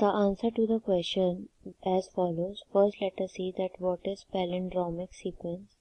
The answer to the question as follows. First, let us see that what is palindromic sequence.